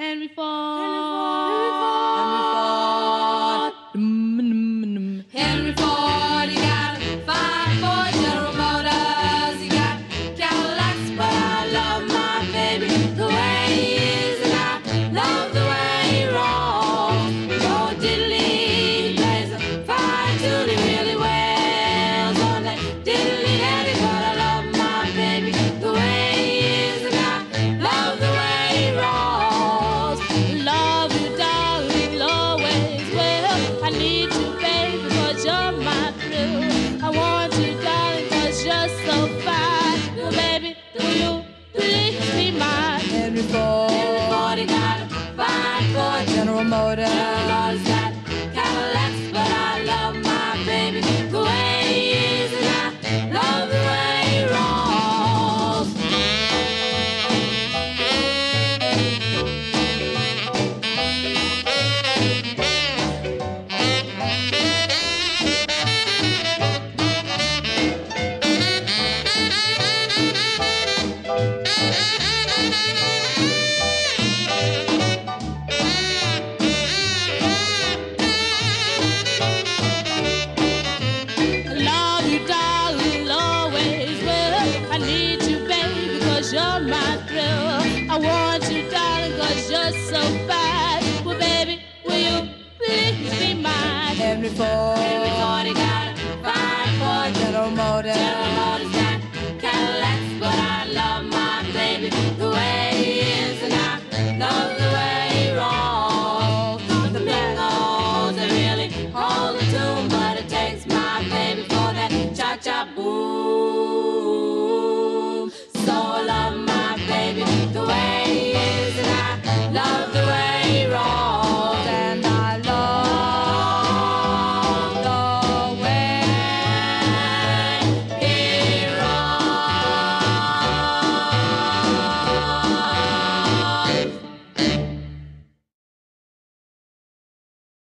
And we fall. so fine. Baby, do you please be mine? And before you're my thrill. I want you, darling, cause you're so fine. Well, baby, will you please be mine? Henry Ford. Henry Ford, he got a fine Ford. General Motors. General Motors got Cadillacs, but I love my baby the way he is, and I love the way he rolls. The bingos, they really hold the tune, but it takes my baby for that cha-cha boom. So alive.